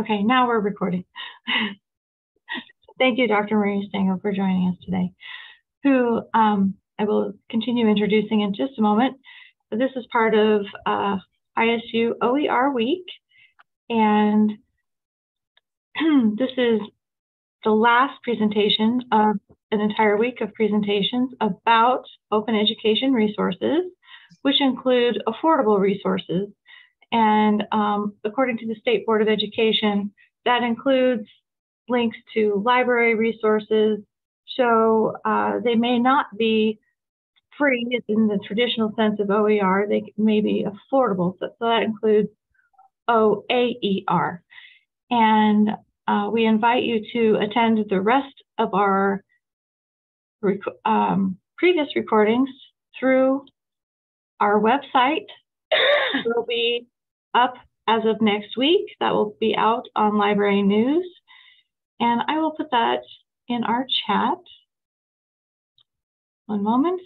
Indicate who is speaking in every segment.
Speaker 1: Okay, now we're recording. Thank you, Dr. Marie Stango, for joining us today, who um, I will continue introducing in just a moment. This is part of uh, ISU OER Week, and this is the last presentation of an entire week of presentations about open education resources, which include affordable resources and um, according to the State Board of Education, that includes links to library resources. So uh, they may not be free in the traditional sense of OER, they may be affordable. So, so that includes OAER. And uh, we invite you to attend the rest of our rec um, previous recordings through our website. It will be up as of next week. That will be out on Library News. And I will put that in our chat. One moment.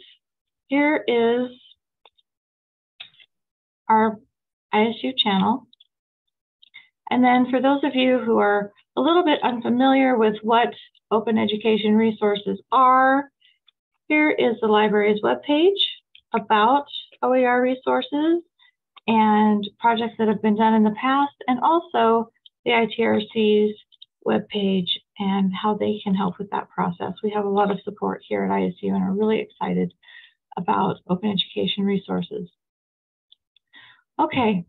Speaker 1: Here is our ISU channel. And then for those of you who are a little bit unfamiliar with what open education resources are, here is the library's webpage about OER resources and projects that have been done in the past, and also the ITRC's webpage and how they can help with that process. We have a lot of support here at ISU and are really excited about open education resources. Okay.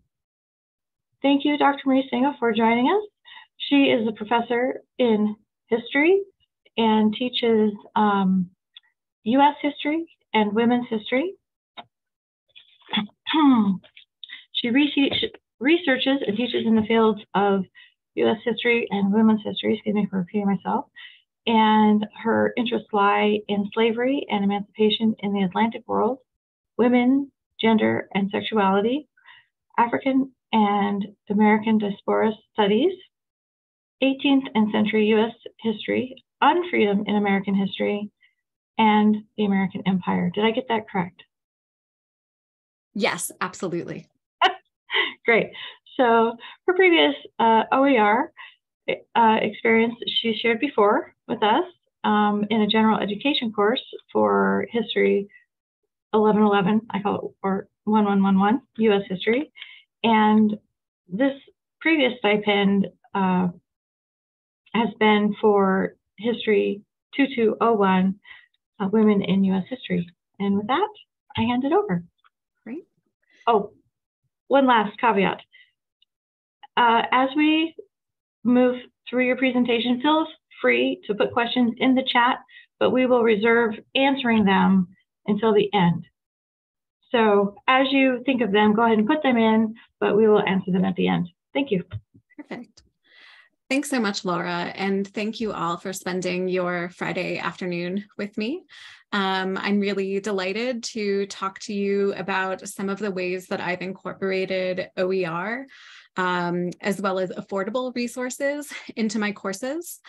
Speaker 1: Thank you, Dr. Marie Stango, for joining us. She is a professor in history and teaches um, U.S. history and women's history. She researches and teaches in the fields of U.S. history and women's history, excuse me for repeating myself, and her interests lie in slavery and emancipation in the Atlantic world, women, gender, and sexuality, African and American diaspora studies, 18th and century U.S. history, unfreedom in American history, and the American Empire. Did I get that correct?
Speaker 2: Yes, absolutely.
Speaker 1: Great. So her previous uh, OER uh, experience she shared before with us um, in a general education course for history 1111, I call it, or 1111, US history. And this previous stipend uh, has been for history 2201, uh, women in US history. And with that, I hand it over.
Speaker 2: Great.
Speaker 1: Oh, one last caveat. Uh, as we move through your presentation, feel free to put questions in the chat, but we will reserve answering them until the end. So as you think of them, go ahead and put them in, but we will answer them at the end. Thank you.
Speaker 2: Perfect. Thanks so much, Laura. And thank you all for spending your Friday afternoon with me. Um, I'm really delighted to talk to you about some of the ways that I've incorporated OER um, as well as affordable resources into my courses.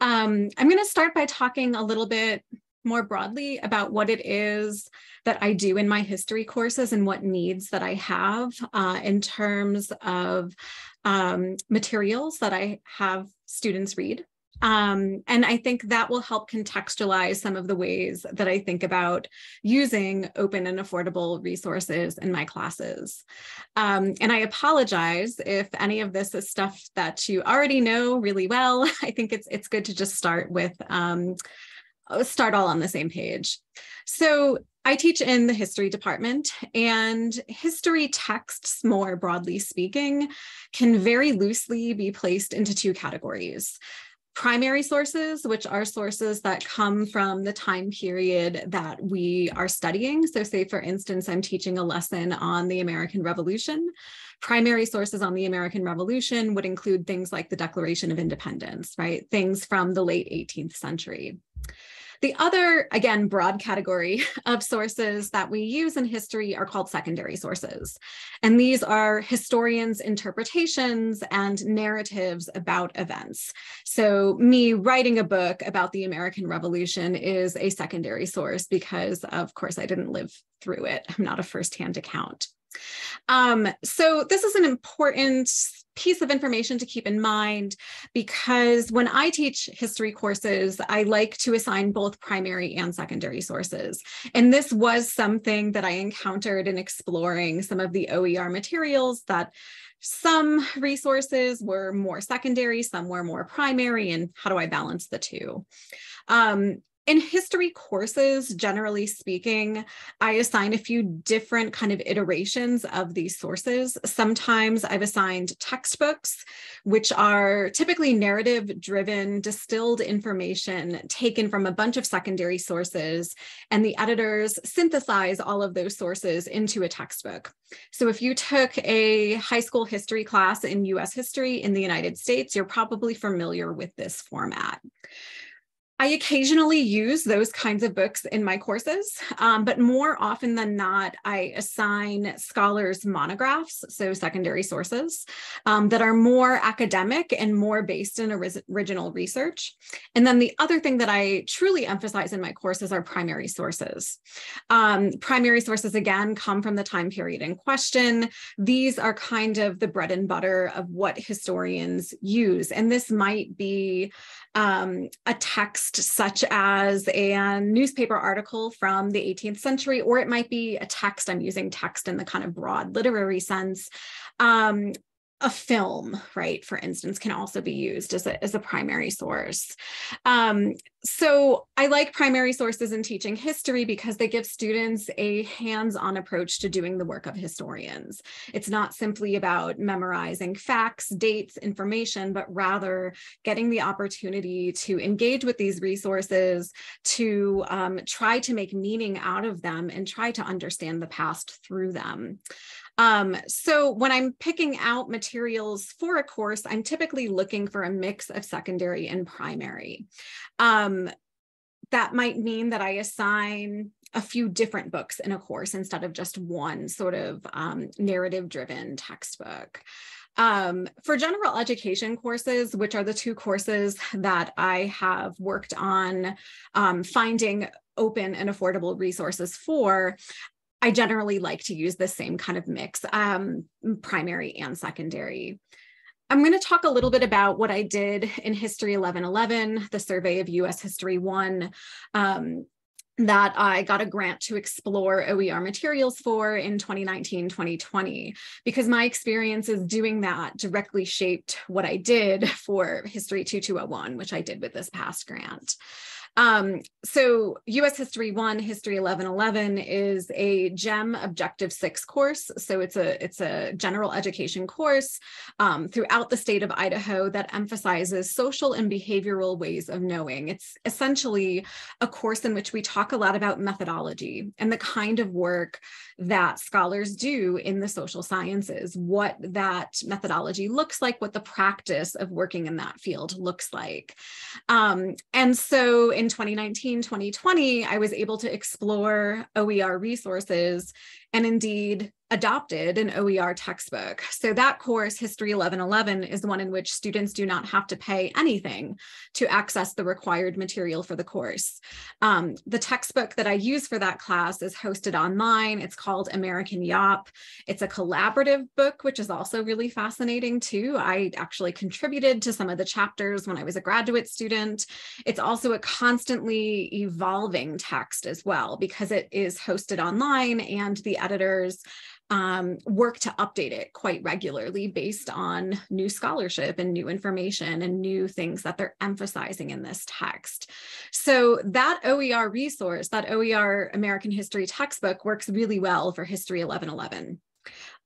Speaker 2: Um, I'm going to start by talking a little bit more broadly about what it is that I do in my history courses and what needs that I have uh, in terms of um, materials that I have students read. Um, and I think that will help contextualize some of the ways that I think about using open and affordable resources in my classes. Um, and I apologize if any of this is stuff that you already know really well. I think it's it's good to just start with um, start all on the same page. So I teach in the history department, and history texts, more broadly speaking, can very loosely be placed into two categories primary sources, which are sources that come from the time period that we are studying. So, say, for instance, I'm teaching a lesson on the American Revolution. Primary sources on the American Revolution would include things like the Declaration of Independence, right? Things from the late 18th century. The other, again, broad category of sources that we use in history are called secondary sources. And these are historians' interpretations and narratives about events. So, me writing a book about the American Revolution is a secondary source because, of course, I didn't live through it. I'm not a firsthand account. Um, so, this is an important piece of information to keep in mind because when I teach history courses, I like to assign both primary and secondary sources. And this was something that I encountered in exploring some of the OER materials that some resources were more secondary, some were more primary, and how do I balance the two? Um, in history courses, generally speaking, I assign a few different kind of iterations of these sources. Sometimes I've assigned textbooks, which are typically narrative driven, distilled information taken from a bunch of secondary sources, and the editors synthesize all of those sources into a textbook. So if you took a high school history class in US history in the United States, you're probably familiar with this format. I occasionally use those kinds of books in my courses, um, but more often than not, I assign scholars monographs, so secondary sources, um, that are more academic and more based in original research. And then the other thing that I truly emphasize in my courses are primary sources. Um, primary sources, again, come from the time period in question. These are kind of the bread and butter of what historians use. And this might be um, a text such as a newspaper article from the 18th century, or it might be a text. I'm using text in the kind of broad literary sense. Um, a film, right, for instance, can also be used as a, as a primary source. Um, so I like primary sources in teaching history because they give students a hands-on approach to doing the work of historians. It's not simply about memorizing facts, dates, information, but rather getting the opportunity to engage with these resources, to um, try to make meaning out of them and try to understand the past through them. Um, so when I'm picking out materials for a course, I'm typically looking for a mix of secondary and primary. Um, that might mean that I assign a few different books in a course instead of just one sort of um, narrative driven textbook. Um, for general education courses, which are the two courses that I have worked on um, finding open and affordable resources for, I generally like to use the same kind of mix, um, primary and secondary. I'm going to talk a little bit about what I did in History 1111, the survey of US History 1, um, that I got a grant to explore OER materials for in 2019, 2020, because my experiences doing that directly shaped what I did for History 2201, which I did with this past grant. Um, so US History 1, History 1111 is a GEM Objective 6 course. So it's a, it's a general education course um, throughout the state of Idaho that emphasizes social and behavioral ways of knowing. It's essentially a course in which we talk a lot about methodology and the kind of work that scholars do in the social sciences, what that methodology looks like, what the practice of working in that field looks like. Um, and so in 2019, 2020, I was able to explore OER resources and indeed adopted an OER textbook. So that course, History 1111, is the one in which students do not have to pay anything to access the required material for the course. Um, the textbook that I use for that class is hosted online. It's called American Yawp. It's a collaborative book, which is also really fascinating too. I actually contributed to some of the chapters when I was a graduate student. It's also a constantly evolving text as well because it is hosted online and the editors um, work to update it quite regularly based on new scholarship and new information and new things that they're emphasizing in this text. So that OER resource, that OER American History textbook works really well for History 1111.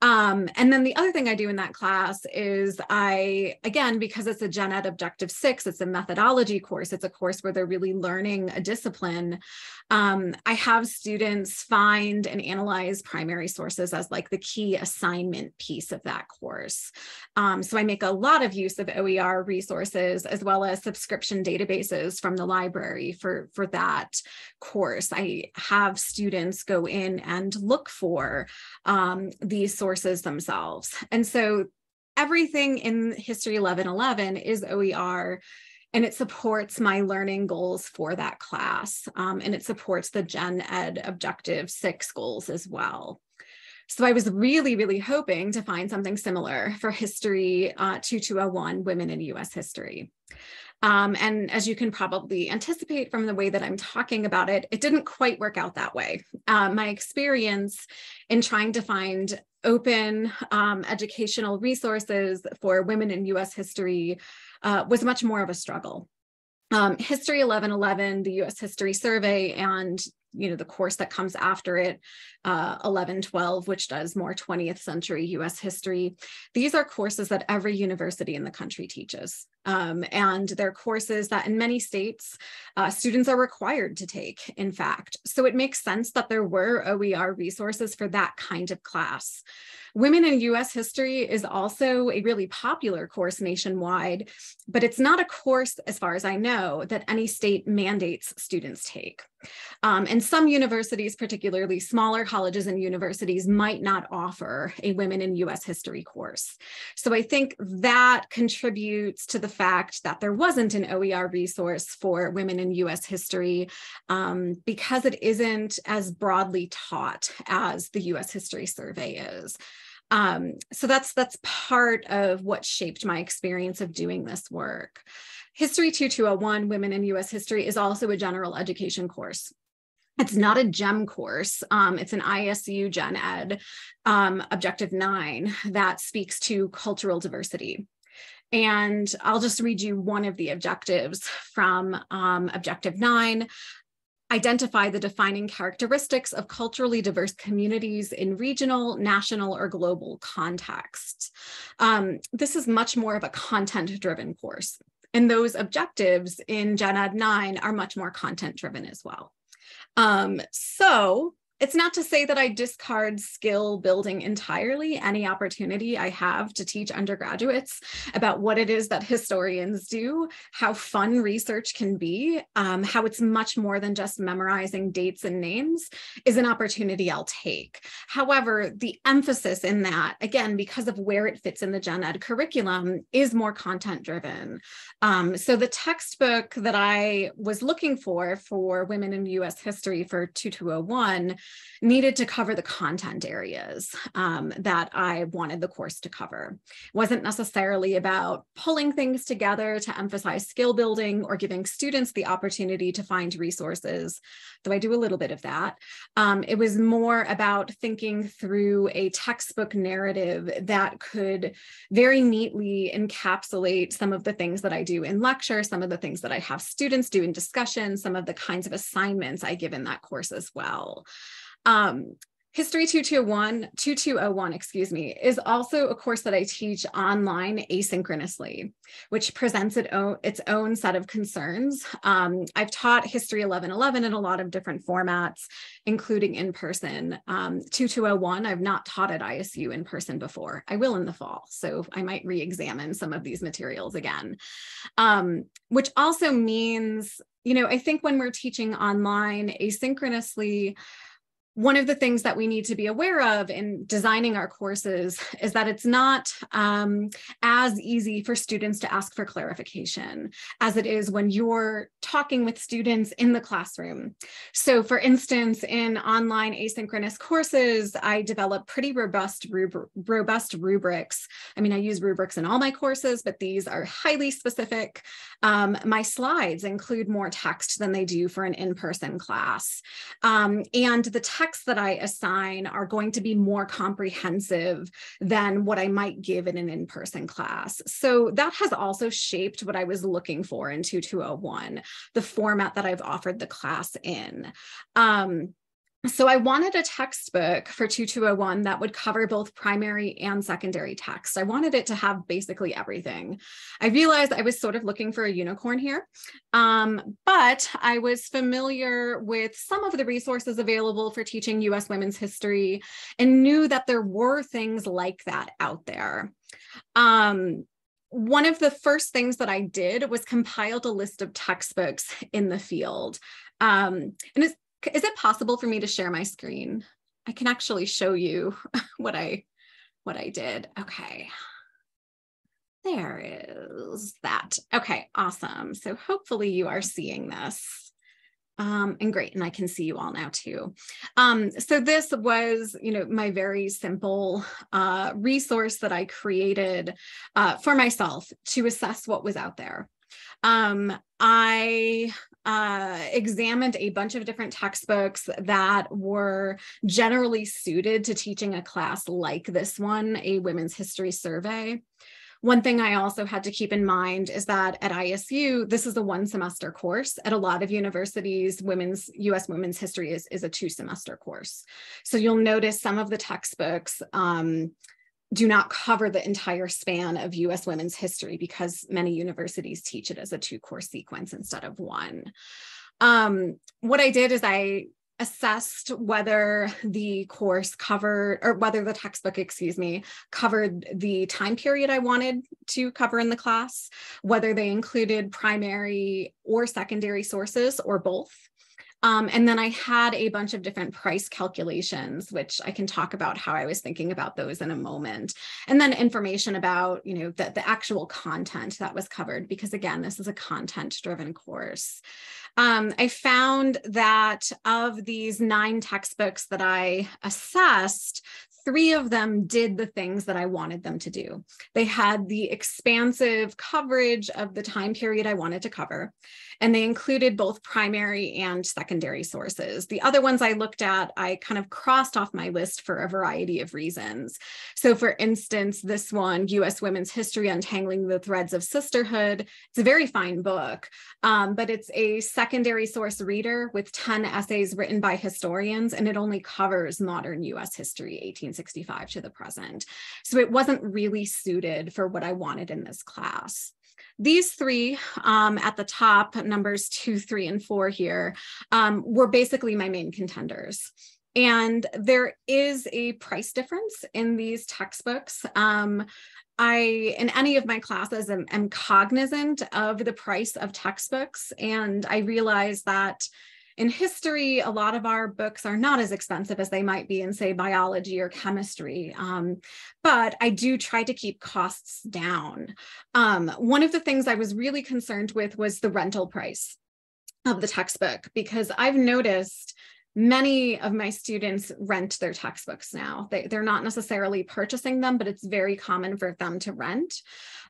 Speaker 2: Um, and then the other thing I do in that class is I, again, because it's a Gen Ed Objective 6, it's a methodology course, it's a course where they're really learning a discipline. Um, I have students find and analyze primary sources as like the key assignment piece of that course. Um, so I make a lot of use of OER resources as well as subscription databases from the library for, for that course. I have students go in and look for um, these sources themselves. And so everything in History 1111 is OER and it supports my learning goals for that class. Um, and it supports the Gen Ed Objective 6 goals as well. So I was really, really hoping to find something similar for History uh, 2201, Women in US History. Um, and as you can probably anticipate from the way that I'm talking about it, it didn't quite work out that way. Uh, my experience in trying to find open um, educational resources for women in US history uh, was much more of a struggle. Um, history 1111, the US History Survey, and you know the course that comes after it uh, 11 12 which does more 20th century us history these are courses that every university in the country teaches um, and they're courses that in many states uh, students are required to take in fact so it makes sense that there were oer resources for that kind of class Women in US history is also a really popular course nationwide, but it's not a course, as far as I know, that any state mandates students take. Um, and some universities, particularly smaller colleges and universities, might not offer a Women in US History course. So I think that contributes to the fact that there wasn't an OER resource for women in US history um, because it isn't as broadly taught as the US History Survey is. Um, so that's that's part of what shaped my experience of doing this work. History 2201, Women in US History, is also a general education course. It's not a GEM course. Um, it's an ISU Gen Ed um, Objective 9 that speaks to cultural diversity. And I'll just read you one of the objectives from um, Objective 9 identify the defining characteristics of culturally diverse communities in regional, national, or global contexts. Um, this is much more of a content driven course. And those objectives in Gen Ed 9 are much more content driven as well. Um, so it's not to say that I discard skill building entirely. Any opportunity I have to teach undergraduates about what it is that historians do, how fun research can be, um, how it's much more than just memorizing dates and names, is an opportunity I'll take. However, the emphasis in that, again, because of where it fits in the gen ed curriculum, is more content driven. Um, so the textbook that I was looking for for women in US history for 2201 needed to cover the content areas um, that I wanted the course to cover. It wasn't necessarily about pulling things together to emphasize skill building or giving students the opportunity to find resources, though I do a little bit of that. Um, it was more about thinking through a textbook narrative that could very neatly encapsulate some of the things that I do in lecture, some of the things that I have students do in discussion, some of the kinds of assignments I give in that course as well. Um, History 2201, 2201, excuse me, is also a course that I teach online asynchronously, which presents it its own set of concerns. Um, I've taught History 1111 in a lot of different formats, including in person. Um, 2201, I've not taught at ISU in person before. I will in the fall, so I might re-examine some of these materials again, um, which also means, you know, I think when we're teaching online asynchronously, one of the things that we need to be aware of in designing our courses is that it's not um, as easy for students to ask for clarification as it is when you're talking with students in the classroom. So for instance, in online asynchronous courses, I develop pretty robust, robust rubrics. I mean, I use rubrics in all my courses, but these are highly specific. Um, my slides include more text than they do for an in-person class. Um, and the text texts that I assign are going to be more comprehensive than what I might give in an in-person class. So that has also shaped what I was looking for in 2201, the format that I've offered the class in. Um, so I wanted a textbook for 2201 that would cover both primary and secondary text. I wanted it to have basically everything. I realized I was sort of looking for a unicorn here, um, but I was familiar with some of the resources available for teaching US women's history and knew that there were things like that out there. Um, one of the first things that I did was compiled a list of textbooks in the field. Um, and it's is it possible for me to share my screen? I can actually show you what I what I did. Okay. There is that. Okay, awesome. So hopefully you are seeing this. Um, and great, and I can see you all now too. Um, so this was, you know, my very simple uh, resource that I created uh, for myself to assess what was out there. Um, I uh, examined a bunch of different textbooks that were generally suited to teaching a class like this one, a women's history survey. One thing I also had to keep in mind is that at ISU, this is a one semester course. At a lot of universities, women's US women's history is, is a two semester course. So you'll notice some of the textbooks um, do not cover the entire span of US women's history because many universities teach it as a two course sequence instead of one. Um, what I did is I assessed whether the course covered or whether the textbook excuse me covered the time period i wanted to cover in the class whether they included primary or secondary sources or both um, and then I had a bunch of different price calculations, which I can talk about how I was thinking about those in a moment. And then information about, you know, the, the actual content that was covered, because again, this is a content driven course um, I found that of these nine textbooks that I assessed, three of them did the things that I wanted them to do. They had the expansive coverage of the time period I wanted to cover, and they included both primary and secondary sources. The other ones I looked at, I kind of crossed off my list for a variety of reasons. So, for instance, this one, US Women's History Untangling the Threads of Sisterhood, it's a very fine book, um, but it's a secondary source reader with 10 essays written by historians, and it only covers modern US history, 1865 to the present. So, it wasn't really suited for what I wanted in this class. These three um, at the top, numbers two, three, and four here, um, were basically my main contenders. And there is a price difference in these textbooks. Um, I, in any of my classes, am, am cognizant of the price of textbooks. And I realize that in history, a lot of our books are not as expensive as they might be in, say, biology or chemistry. Um, but I do try to keep costs down. Um, one of the things I was really concerned with was the rental price of the textbook because I've noticed many of my students rent their textbooks now. They, they're not necessarily purchasing them, but it's very common for them to rent.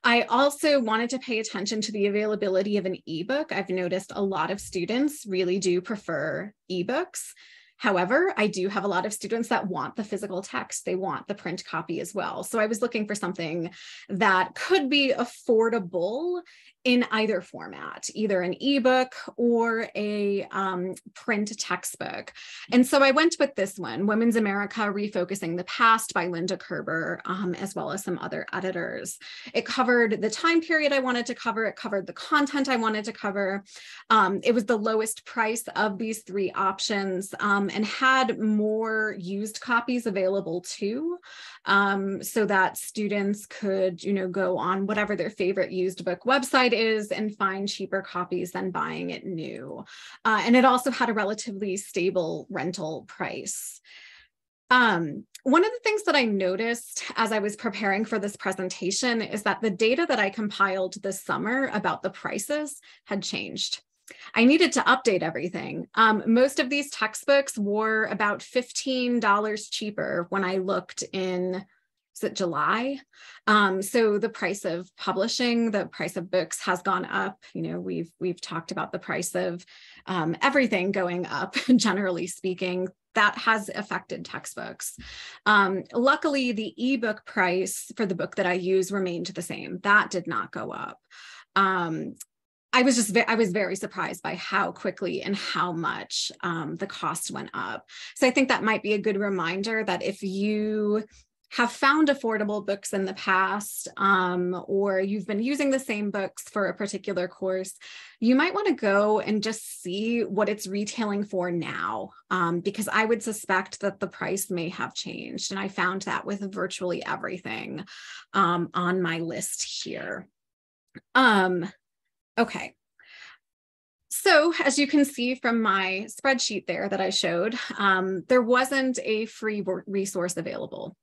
Speaker 2: I also wanted to pay attention to the availability of an ebook. I've noticed a lot of students really do prefer ebooks. However, I do have a lot of students that want the physical text. They want the print copy as well. So I was looking for something that could be affordable in either format, either an ebook or a um, print textbook. And so I went with this one, Women's America Refocusing the Past by Linda Kerber, um, as well as some other editors. It covered the time period I wanted to cover, it covered the content I wanted to cover. Um, it was the lowest price of these three options um, and had more used copies available too, um, so that students could, you know, go on whatever their favorite used book website is and find cheaper copies than buying it new. Uh, and it also had a relatively stable rental price. Um, one of the things that I noticed as I was preparing for this presentation is that the data that I compiled this summer about the prices had changed. I needed to update everything. Um, most of these textbooks were about $15 cheaper when I looked in is it July? Um, so the price of publishing, the price of books has gone up. You know, we've we've talked about the price of um, everything going up. generally speaking, that has affected textbooks. Um, luckily, the ebook price for the book that I use remained the same. That did not go up. Um, I was just I was very surprised by how quickly and how much um, the cost went up. So I think that might be a good reminder that if you have found affordable books in the past, um, or you've been using the same books for a particular course, you might want to go and just see what it's retailing for now, um, because I would suspect that the price may have changed. And I found that with virtually everything um, on my list here. Um, okay. so as you can see from my spreadsheet there that I showed, um, there wasn't a free resource available.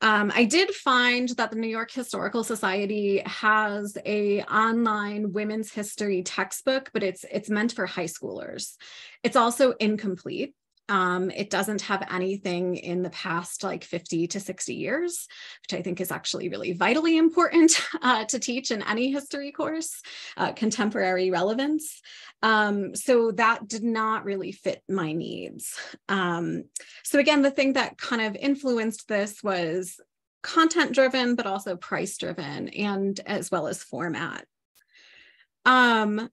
Speaker 2: Um, I did find that the New York Historical Society has a online women's history textbook, but it's it's meant for high schoolers. It's also incomplete. Um, it doesn't have anything in the past like 50 to 60 years, which I think is actually really vitally important uh, to teach in any history course, uh, contemporary relevance. Um, so that did not really fit my needs. Um, so again, the thing that kind of influenced this was content driven, but also price driven and as well as format. Um,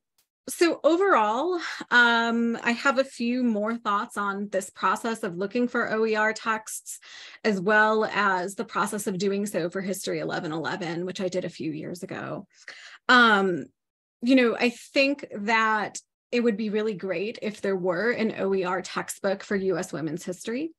Speaker 2: so overall, um, I have a few more thoughts on this process of looking for OER texts, as well as the process of doing so for History 1111, which I did a few years ago. Um, you know, I think that it would be really great if there were an OER textbook for US women's history.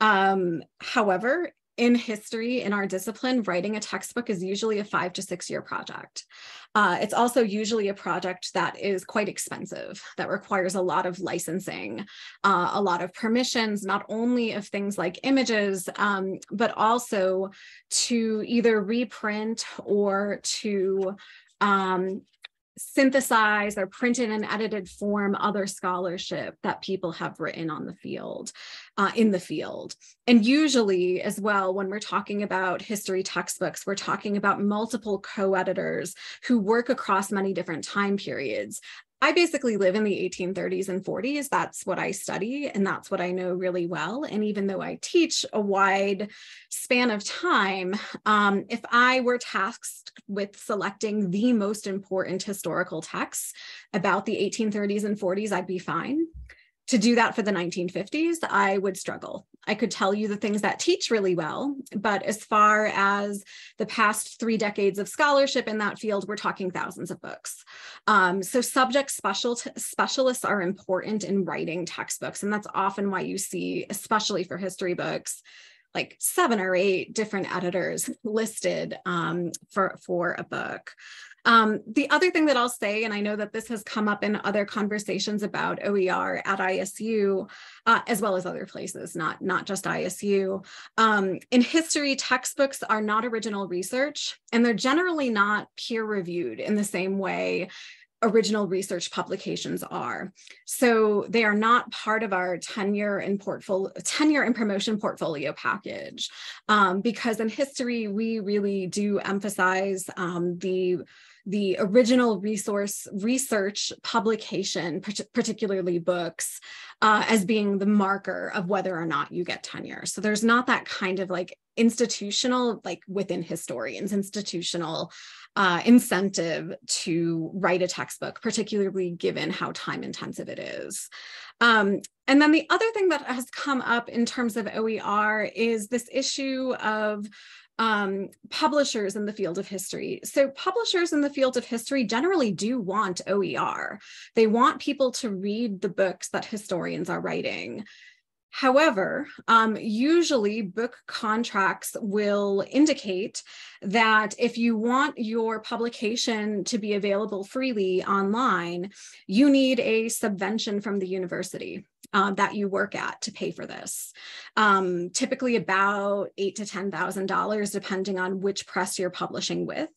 Speaker 2: Um, however, in history, in our discipline, writing a textbook is usually a five to six year project. Uh, it's also usually a project that is quite expensive, that requires a lot of licensing, uh, a lot of permissions, not only of things like images, um, but also to either reprint or to um, synthesize or print in an edited form other scholarship that people have written on the field uh, in the field. And usually as well when we're talking about history textbooks we're talking about multiple co-editors who work across many different time periods I basically live in the 1830s and 40s. That's what I study, and that's what I know really well. And even though I teach a wide span of time, um, if I were tasked with selecting the most important historical texts about the 1830s and 40s, I'd be fine to do that for the 1950s, I would struggle. I could tell you the things that teach really well, but as far as the past three decades of scholarship in that field, we're talking thousands of books. Um, so subject special specialists are important in writing textbooks, and that's often why you see, especially for history books, like seven or eight different editors listed um, for, for a book. Um, the other thing that I'll say, and I know that this has come up in other conversations about OER at ISU, uh, as well as other places, not, not just ISU. Um, in history, textbooks are not original research, and they're generally not peer reviewed in the same way original research publications are. So they are not part of our tenure and portfolio tenure and promotion portfolio package um, because in history we really do emphasize um, the the original resource research publication, particularly books, uh, as being the marker of whether or not you get tenure. So there's not that kind of like institutional, like within historians, institutional uh, incentive to write a textbook, particularly given how time intensive it is. Um, and then the other thing that has come up in terms of OER is this issue of um, publishers in the field of history. So, publishers in the field of history generally do want OER. They want people to read the books that historians are writing. However, um, usually book contracts will indicate that if you want your publication to be available freely online, you need a subvention from the university uh, that you work at to pay for this. Um, typically about eight to ten thousand dollars, depending on which press you're publishing with.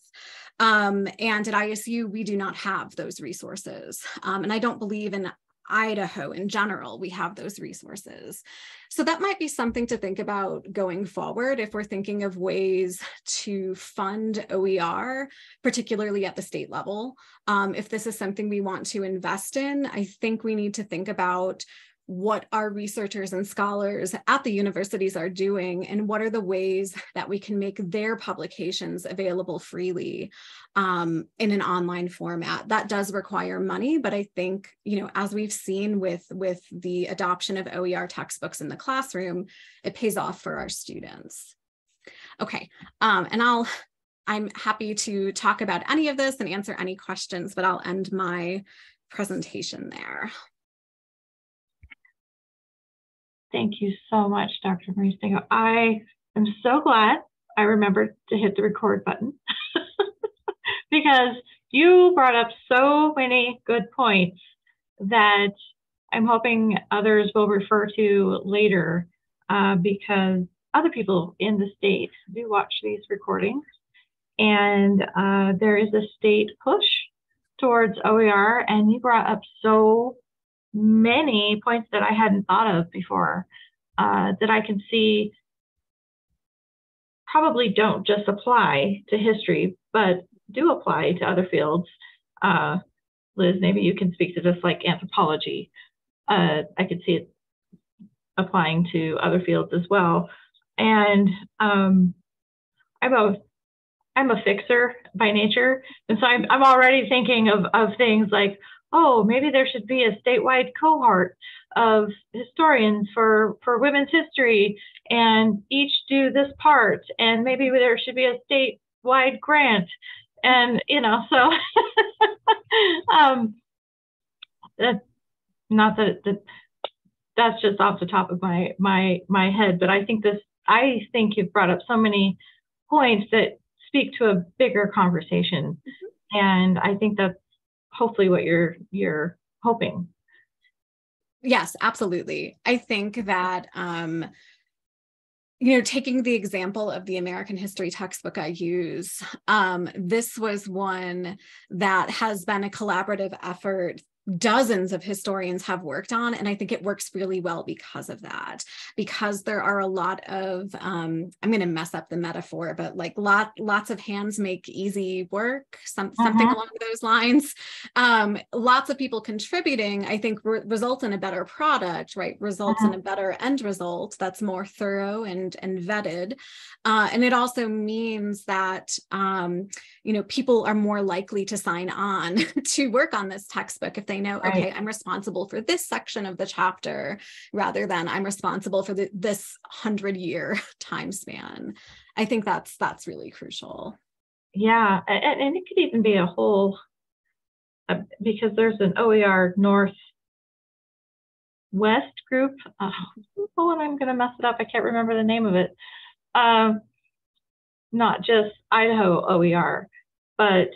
Speaker 2: Um, and at ISU, we do not have those resources. Um, and I don't believe in Idaho in general, we have those resources. So that might be something to think about going forward if we're thinking of ways to fund OER, particularly at the state level. Um, if this is something we want to invest in, I think we need to think about what our researchers and scholars at the universities are doing and what are the ways that we can make their publications available freely um, in an online format. That does require money but i think you know as we've seen with with the adoption of oer textbooks in the classroom it pays off for our students. Okay um, and i'll i'm happy to talk about any of this and answer any questions but i'll end my presentation there
Speaker 1: Thank you so much, Dr. Marie Stango. I am so glad I remembered to hit the record button because you brought up so many good points that I'm hoping others will refer to later uh, because other people in the state do watch these recordings. And uh, there is a state push towards OER, and you brought up so many points that I hadn't thought of before uh, that I can see probably don't just apply to history, but do apply to other fields. Uh, Liz, maybe you can speak to this like anthropology. Uh, I could see it applying to other fields as well. And um, I'm a I'm a fixer by nature, and so I'm I'm already thinking of of things like, oh, maybe there should be a statewide cohort of historians for for women's history, and each do this part, and maybe there should be a statewide grant, and you know, so um, that not that, that that's just off the top of my my my head, but I think this I think you've brought up so many points that speak to a bigger conversation, mm-hmm. and I think that's hopefully what you're you're hoping.
Speaker 2: Yes, absolutely. I think that um, you know, taking the example of the American history textbook I use, um, this was one that has been a collaborative effort dozens of historians have worked on and i think it works really well because of that because there are a lot of um, i'm going to mess up the metaphor but like lot lots of hands make easy work some, uh-huh. something along those lines um, lots of people contributing i think re- results in a better product right results uh-huh. in a better end result that's more thorough and and vetted uh, and it also means that um, you know people are more likely to sign on to work on this textbook if they know right. okay i'm responsible for this section of the chapter rather than i'm responsible for the, this 100 year time span i think that's that's really crucial
Speaker 1: yeah and, and it could even be a whole uh, because there's an oer north west group oh, oh and i'm going to mess it up i can't remember the name of it um, not just idaho oer but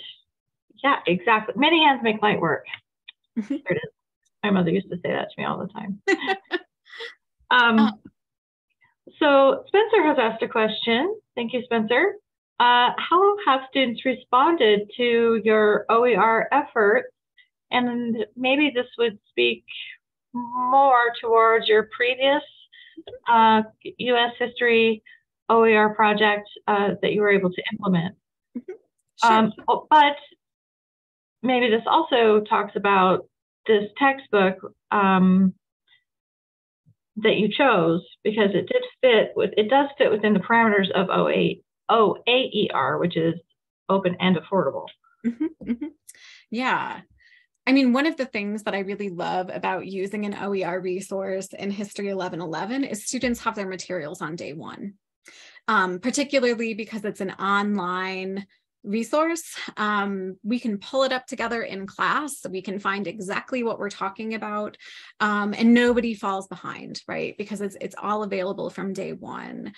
Speaker 1: yeah, exactly. Many hands make light work. My mother used to say that to me all the time. um, oh. So Spencer has asked a question. Thank you, Spencer. Uh, how have students responded to your OER efforts? And maybe this would speak more towards your previous uh, U.S. history OER project uh, that you were able to implement. Mm-hmm. Sure. Um, but maybe this also talks about this textbook um, that you chose because it did fit with it does fit within the parameters of 08 OAER, which is open and affordable. Mm-hmm,
Speaker 2: mm-hmm. Yeah. I mean, one of the things that I really love about using an OER resource in History 1111 is students have their materials on day one, um, particularly because it's an online resource. Um, we can pull it up together in class. We can find exactly what we're talking about um, and nobody falls behind, right? Because it's, it's all available from day one.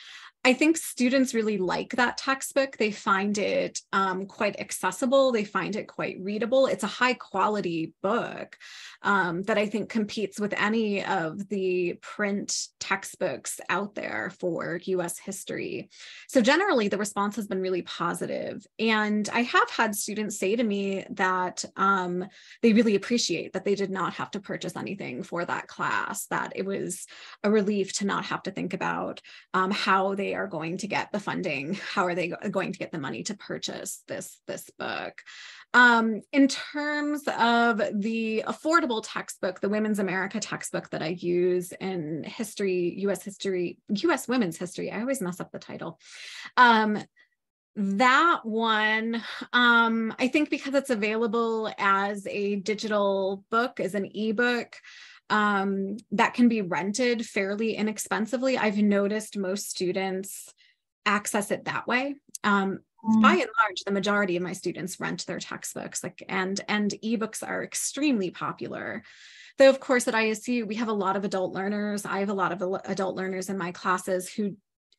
Speaker 2: I think students really like that textbook. They find it um, quite accessible. They find it quite readable. It's a high quality book um, that I think competes with any of the print textbooks out there for US history. So generally the response has been really positive. And I have had students say to me that um, they really appreciate that they did not have to purchase anything for that class, that it was a relief to not have to think about um, how they are going to get the funding how are they going to get the money to purchase this this book? Um, in terms of the affordable textbook the women's america textbook that i use in history us history us women's history i always mess up the title. Um, that one um, i think because it's available as a digital book as an ebook um, that can be rented fairly inexpensively. I've noticed most students access it that way. Um, mm. By and large, the majority of my students rent their textbooks, like and and ebooks are extremely popular. Though, of course, at ISU we have a lot of adult learners. I have a lot of adult learners in my classes who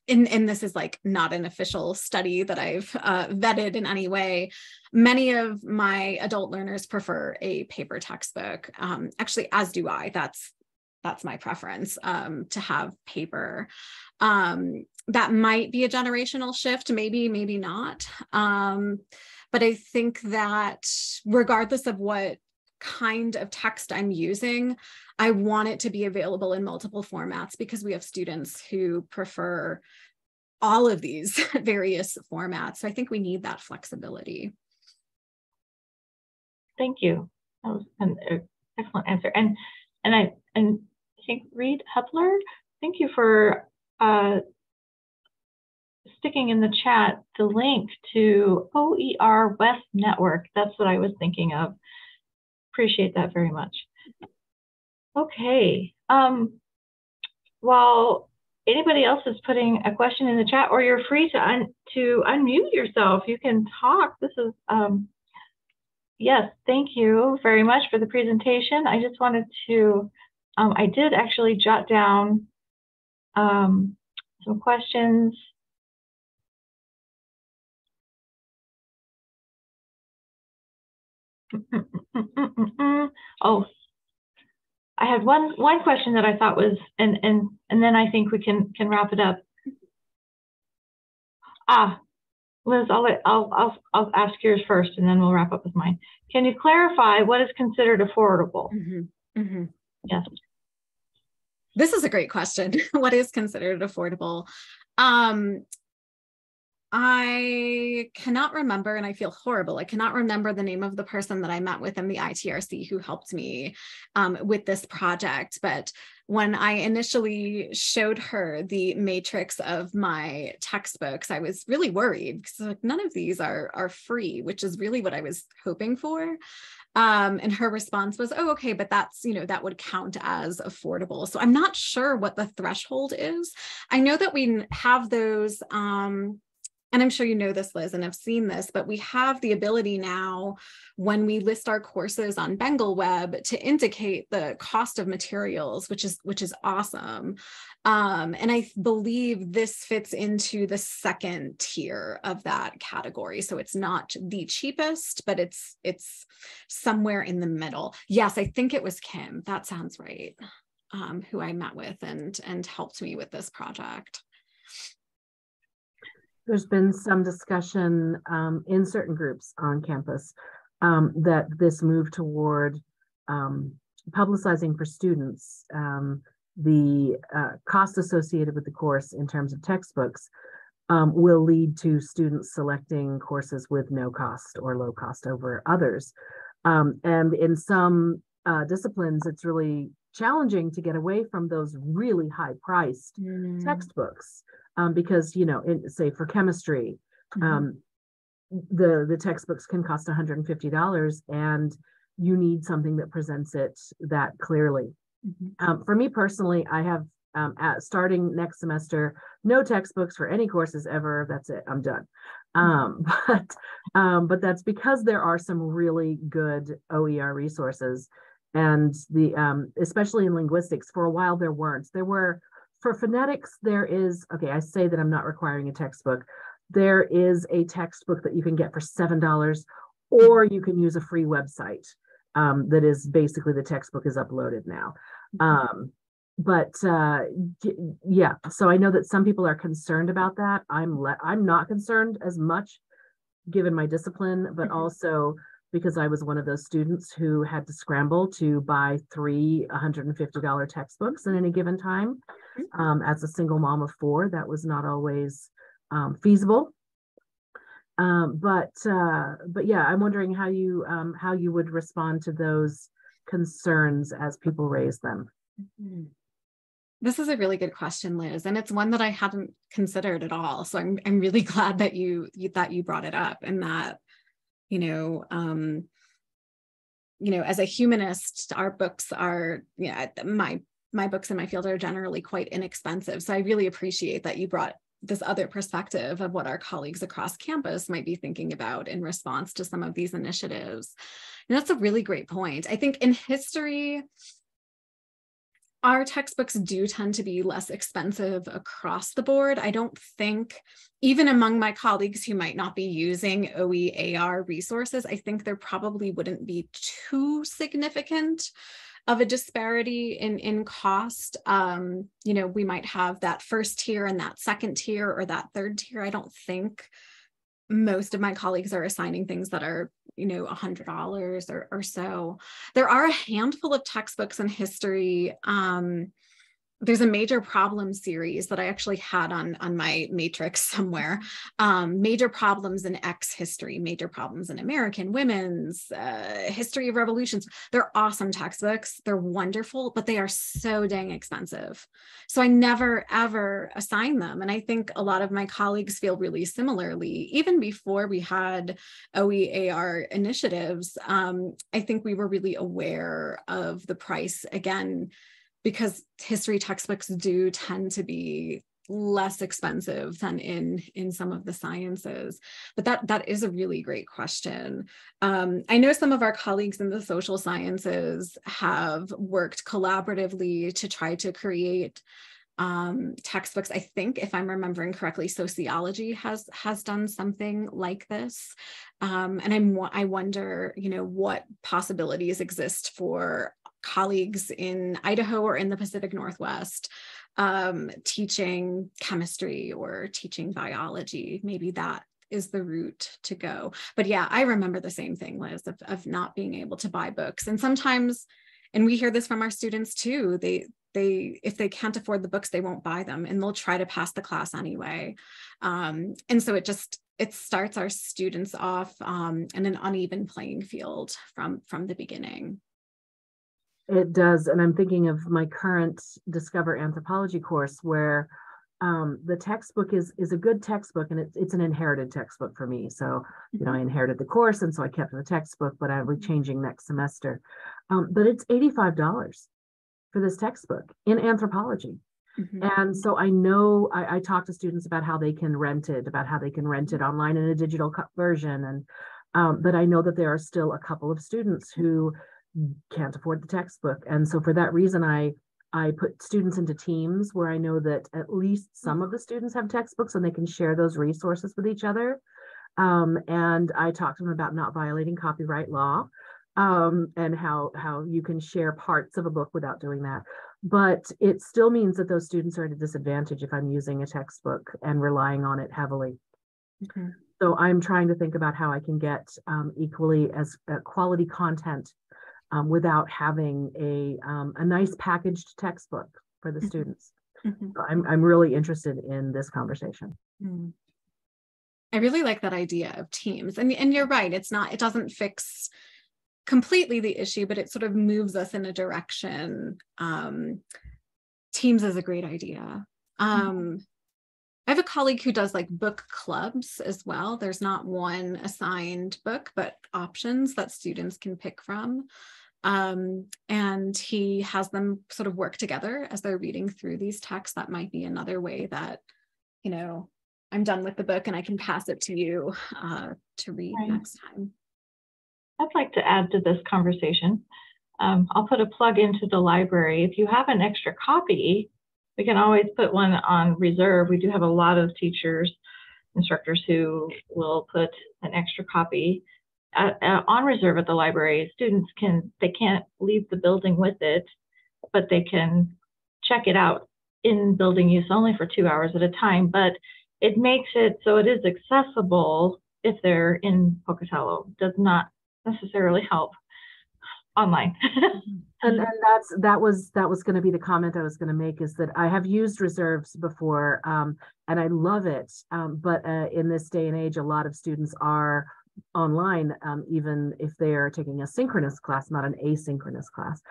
Speaker 2: and, and this is like not an official study that I've uh, vetted in any way. Many of my adult learners prefer a paper textbook. Um, actually, as do I. That's that's my preference um, to have paper. Um, that might be a generational shift, maybe, maybe not. Um, but I think that regardless of what kind of text I'm using, I want it to be available in multiple formats because we have students who prefer all of these various formats. So I think we need that flexibility.
Speaker 1: Thank you. That was an excellent answer. And and I and I think Reed Hepler, thank you for uh, sticking in the chat the link to OER West Network. That's what I was thinking of. Appreciate that very much. Okay. Um, while anybody else is putting a question in the chat, or you're free to un to unmute yourself, you can talk. This is um, yes. Thank you very much for the presentation. I just wanted to. Um, I did actually jot down um, some questions oh, I had one one question that I thought was, and and and then I think we can can wrap it up. Ah, Liz, I'll let, I'll I'll I'll ask yours first, and then we'll wrap up with mine. Can you clarify what is considered affordable? Mm -hmm. Mm -hmm. Yes.
Speaker 2: This is a great question. what is considered affordable? Um, I cannot remember, and I feel horrible. I cannot remember the name of the person that I met with in the ITRC who helped me um, with this project. But when I initially showed her the matrix of my textbooks, I was really worried because like, none of these are, are free, which is really what I was hoping for. Um, and her response was, oh, okay, but that's, you know, that would count as affordable. So I'm not sure what the threshold is. I know that we have those. Um, and I'm sure you know this, Liz, and have seen this, but we have the ability now when we list our courses on Bengal Web to indicate the cost of materials, which is which is awesome. Um, and I believe this fits into the second tier of that category. So it's not the cheapest, but it's it's somewhere in the middle. Yes, I think it was Kim. That sounds right. Um, who I met with and and helped me with this project
Speaker 3: there's been some discussion um, in certain groups on campus um, that this move toward um, publicizing for students um, the uh, cost associated with the course in terms of textbooks um, will lead to students selecting courses with no cost or low cost over others. Um, and in some uh, disciplines, it's really challenging to get away from those really high priced mm. textbooks um, because you know, in, say for chemistry, mm-hmm. um, the the textbooks can cost $150, and you need something that presents it that clearly. Mm-hmm. Um, for me personally, I have um, at, starting next semester no textbooks for any courses ever. That's it. I'm done. Um, but um, but that's because there are some really good OER resources, and the um, especially in linguistics. For a while there weren't. There were for phonetics, there is, okay, I say that I'm not requiring a textbook. There is a textbook that you can get for $7, or you can use a free website um, that is basically the textbook is uploaded now. Mm-hmm. Um, but uh, yeah, so I know that some people are concerned about that. I'm le- I'm not concerned as much given my discipline, but mm-hmm. also because I was one of those students who had to scramble to buy three $150 textbooks at any given time. Mm-hmm. Um, as a single mom of four, that was not always um, feasible. Um, but uh, but yeah, I'm wondering how you um, how you would respond to those concerns as people raise them. Mm-hmm.
Speaker 2: This is a really good question, Liz, and it's one that I hadn't considered at all. So I'm I'm really glad that you you that you brought it up and that you know um you know as a humanist our books are yeah my my books in my field are generally quite inexpensive. So i really appreciate that you brought this other perspective of what our colleagues across campus might be thinking about in response to some of these initiatives. And that's a really great point. I think in history our textbooks do tend to be less expensive across the board. I don't think, even among my colleagues who might not be using OER resources, I think there probably wouldn't be too significant of a disparity in in cost um you know we might have that first tier and that second tier or that third tier. I don't think most of my colleagues are assigning things that are you know a hundred dollars or, or so. There are a handful of textbooks in history um, there's a major problem series that I actually had on, on my matrix somewhere. Um, major problems in X history, major problems in American women's, uh, history of revolutions. They're awesome textbooks. They're wonderful, but they are so dang expensive. So I never ever assign them. And I think a lot of my colleagues feel really similarly. Even before we had OER initiatives, um, I think we were really aware of the price again because history textbooks do tend to be less expensive than in in some of the sciences. But that that is a really great question. Um, i know some of our colleagues in the social sciences have worked collaboratively to try to create um, textbooks. I think if i'm remembering correctly sociology has has done something like this. Um, and i'm i wonder you know what possibilities exist for colleagues in Idaho or in the Pacific Northwest um, teaching chemistry or teaching biology. Maybe that is the route to go. But yeah, I remember the same thing, Liz, of, of not being able to buy books. And sometimes, and we hear this from our students too, they they if they can't afford the books, they won't buy them and they'll try to pass the class anyway. Um, and so it just it starts our students off um, in an uneven playing field from from the beginning.
Speaker 3: It does. And I'm thinking of my current Discover Anthropology course where um, the textbook is is a good textbook and it's it's an inherited textbook for me. So, you know, I mm-hmm. inherited the course and so I kept the textbook, but I'll be mm-hmm. changing next semester. Um, but it's $85 for this textbook in anthropology. Mm-hmm. And so I know I, I, talk to students about how they can rent it, about how they can rent it online in a digital version. And um, but I know that there are still a couple of students who can't afford the textbook. And so for that reason, I I put students into teams where I know that at least some of the students have textbooks and they can share those resources with each other. Um, and I talk to them about not violating copyright law um, and how how you can share parts of a book without doing that. But it still means that those students are at a disadvantage if I'm using a textbook and relying on it heavily. Okay. So I'm trying to think about how I can get um, equally as uh, quality content um, without having a, um, a nice packaged textbook for the mm-hmm. students. Mm-hmm. So I'm, I'm really interested in this conversation. Mm.
Speaker 2: I really like that idea of teams. And, and you're right, it's not, it doesn't fix completely the issue, but it sort of moves us in a direction. Um, teams is a great idea. Um, mm-hmm. I have a colleague who does like book clubs as well. There's not one assigned book, but options that students can pick from. Um, and he has them sort of work together as they're reading through these texts. That might be another way that, you know, I'm done with the book and I can pass it to you uh, to read right. next time.
Speaker 1: I'd like to add to this conversation. Um, I'll put a plug into the library. If you have an extra copy, we can always put one on reserve. We do have a lot of teachers, instructors who will put an extra copy uh, on reserve at the library, students can, they can't leave the building with it, but they can check it out in building use only for two hours at a time. But it makes it so it is accessible if they're in Pocatello. Does not necessarily help online.
Speaker 3: and, and that's that was that was going to be the comment I was going to make is that I have used reserves before um, and I love it. Um, but uh, in this day and age, a lot of students are online, um, even if they are taking a synchronous class, not an asynchronous class.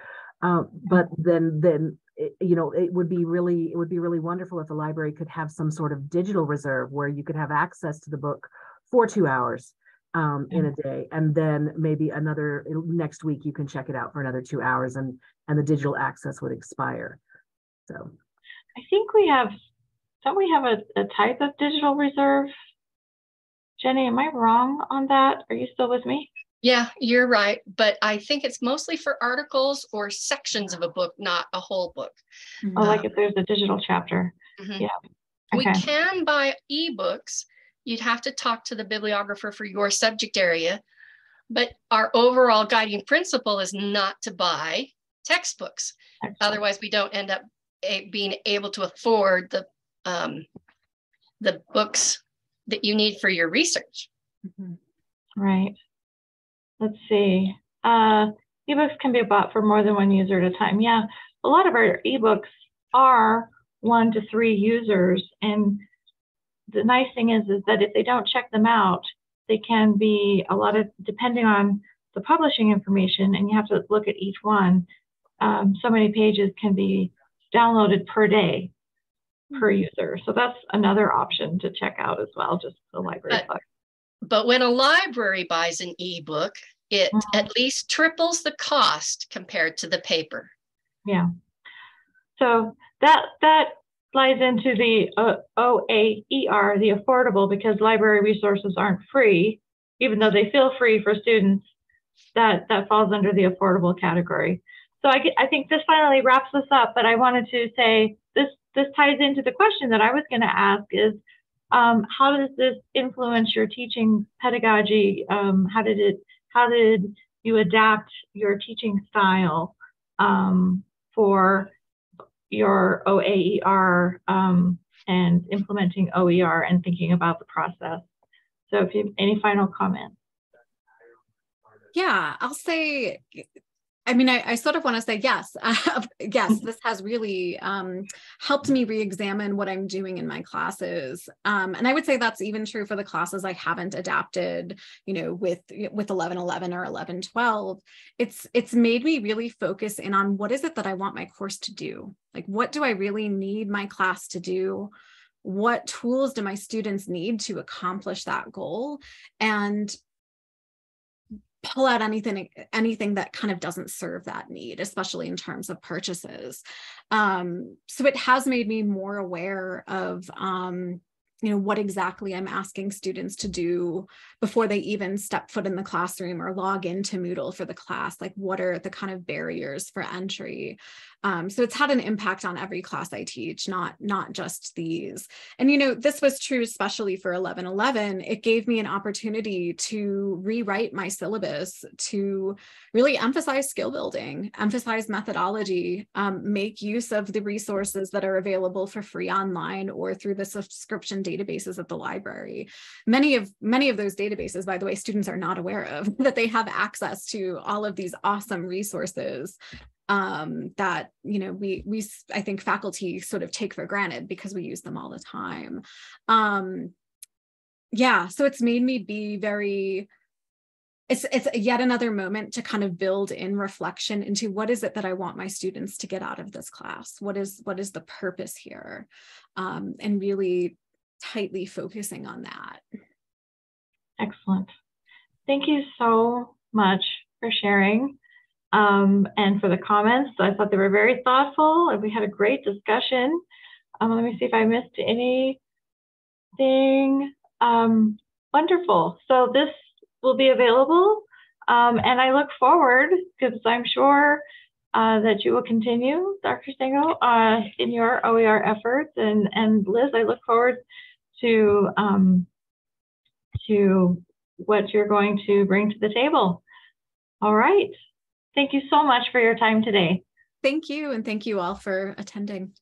Speaker 3: Um, but then, then it, you know, it would be really, it would be really wonderful if the library could have some sort of digital reserve where you could have access to the book for two hours um, in a day, and then maybe another next week you can check it out for another two hours, and and the digital access would expire. So,
Speaker 1: I think we have, don't we have a, a type of digital reserve Jenny, am I wrong on that? Are you still with me?
Speaker 4: Yeah, you're right. But I think it's mostly for articles or sections of a book, not a whole book.
Speaker 1: Oh, like if there's a digital chapter.
Speaker 4: Mhm.
Speaker 1: Yeah.
Speaker 4: We can buy ebooks. You'd have to talk to the bibliographer for your subject area. But our overall guiding principle is not to buy textbooks.
Speaker 1: Excellent.
Speaker 4: Otherwise, we don't end up a- being able to afford the um, the books that you need for your research.
Speaker 2: Mhm.
Speaker 1: Right. Let's see. Uh, ebooks can be bought for more than one user at a time. Yeah, a lot of our ebooks are one to three users, and the nice thing is, is that if they don't check them out, they can be a lot of depending on the publishing information, and you have to look at each one. Um, so many pages can be downloaded per day per user. So that's another option to check out as well, just the library.
Speaker 4: But-. But when a library buys an ebook, it
Speaker 1: Mhm.
Speaker 4: at least triples the cost compared to the paper.
Speaker 1: Yeah. So that that lies into the uh, OAER, the affordable, because library resources aren't free, even though they feel free for students. That that falls under the affordable category. So I I think this finally wraps us up. But I wanted to say this this ties into the question that I was going to ask is. Um, how does this influence your teaching pedagogy? Um, how did it? How did you adapt your teaching style um, for your OAER um, and implementing OER and thinking about the process. So if you have any final comments.
Speaker 2: Yeah, I'll say, I mean, I, I sort of want to say yes. Uh, yes, this has really um, helped me re-examine what I'm doing in my classes. Um, and I would say that's even true for the classes I haven't adapted, you know, with with 1111 or 1112. It's it's made me really focus in on what is it that I want my course to do? Like what do I really need my class to do? What tools do my students need to accomplish that goal? And pull out anything anything that kind of doesn't serve that need especially in terms of purchases. Um, so it has made me more aware of um, you know what exactly i'm asking students to do before they even step foot in the classroom or log into moodle for the class. Like what are the kind of barriers for entry um, so it's had an impact on every class i teach not not just these. And you know this was true especially for 1111 it gave me an opportunity to rewrite my syllabus to really emphasize skill building emphasize methodology um, make use of the resources that are available for free online or through the subscription databases at the library. Many of many of those databases by the way students are not aware of that they have access to all of these awesome resources um, that you know we we I think faculty sort of take for granted because we use them all the time. Um, yeah, so it's made me be very. It's it's yet another moment to kind of build in reflection into what is it that I want my students to get out of this class. What is what is the purpose here, um, and really tightly focusing on that.
Speaker 1: Excellent. Thank you so much for sharing um, and for the comments. I thought they were very thoughtful and we had a great discussion. Um, let me see if I missed anything. Um, wonderful. So this will be available um, and I look forward because I'm sure uh, that you will continue, Dr. Stango, uh, in your OER efforts. And, and Liz, I look forward to, um, to what you're going to bring to the table. All right. Thank you so much for your time today.
Speaker 2: Thank you, and thank you all for attending.